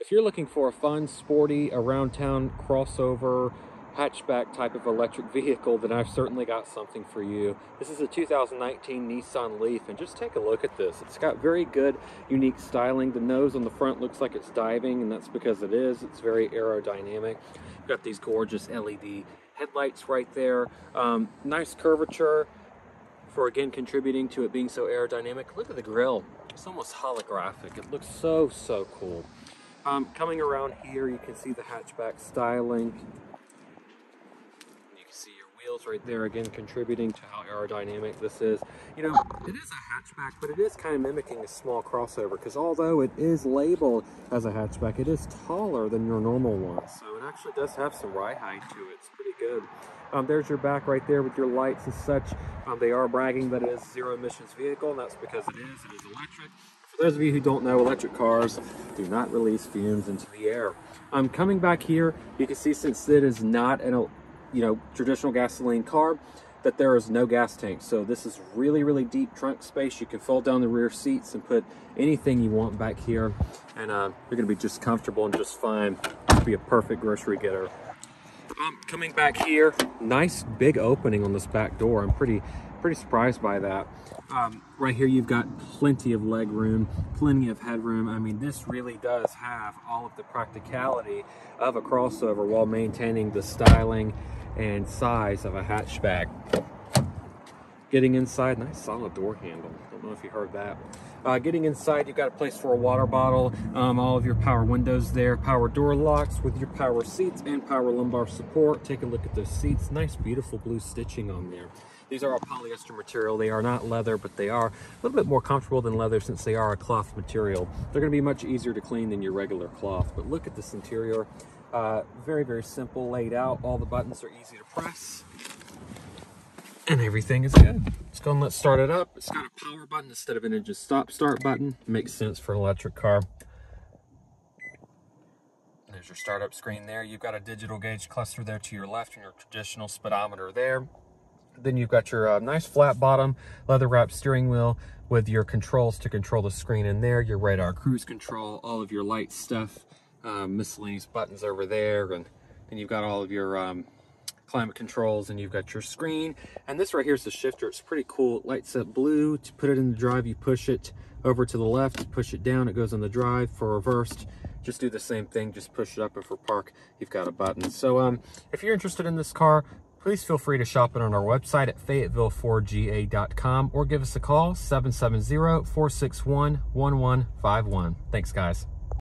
If you're looking for a fun, sporty, around town crossover, hatchback type of electric vehicle, then I've certainly got something for you. This is a 2019 Nissan Leaf, and just take a look at this. It's got very good, unique styling. The nose on the front looks like it's diving, and that's because it is. It's very aerodynamic. You've got these gorgeous LED headlights right there. Um, nice curvature for, again, contributing to it being so aerodynamic. Look at the grill. It's almost holographic. It looks so, so cool. Um, coming around here, you can see the hatchback styling. You can see your wheels right there, again, contributing to how aerodynamic this is. You know, it is a hatchback, but it is kind of mimicking a small crossover, because although it is labeled as a hatchback, it is taller than your normal one. So actually does have some height to it. It's pretty good. Um, there's your back right there with your lights and such. Um, they are bragging that it is zero emissions vehicle, and that's because it is. It is electric. For those of you who don't know, electric cars do not release fumes into the air. Um, coming back here, you can see since it is not an, you know, traditional gasoline car, that there is no gas tank. So this is really, really deep trunk space. You can fold down the rear seats and put anything you want back here. And uh, you're gonna be just comfortable and just fine. Be a perfect grocery getter. Um, coming back here, nice big opening on this back door. I'm pretty pretty surprised by that. Um, right here, you've got plenty of leg room, plenty of headroom. I mean, this really does have all of the practicality of a crossover while maintaining the styling and size of a hatchback. Getting inside, nice solid door handle. Don't know if you heard that. Uh, getting inside, you've got a place for a water bottle, um, all of your power windows there, power door locks with your power seats and power lumbar support. Take a look at those seats. Nice, beautiful blue stitching on there. These are all polyester material. They are not leather, but they are a little bit more comfortable than leather since they are a cloth material. They're gonna be much easier to clean than your regular cloth. But look at this interior. Uh, very, very simple laid out. All the buttons are easy to press and everything is good. Let's go and let's start it up. It's got a power button instead of an engine stop start button. Makes sense for an electric car. There's your startup screen there. You've got a digital gauge cluster there to your left and your traditional speedometer there. Then you've got your uh, nice flat bottom leather wrapped steering wheel with your controls to control the screen in there, your radar cruise control, all of your light stuff, um, miscellaneous buttons over there, and then you've got all of your um, climate controls and you've got your screen. And this right here is the shifter. It's pretty cool. It lights up blue. To put it in the drive you push it over to the left push it down. It goes on the drive for reversed. Just do the same thing. Just push it up and for park you've got a button. So um if you're interested in this car please feel free to shop it on our website at fayettevillefordga.com or give us a call 770-461-1151 thanks guys